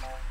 Bye.